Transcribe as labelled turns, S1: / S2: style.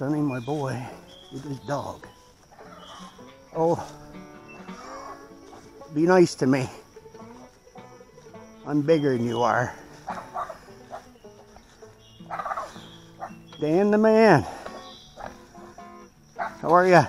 S1: Sonny, my boy, with his dog. Oh, be nice to me. I'm bigger than you are. Dan the man. How are you?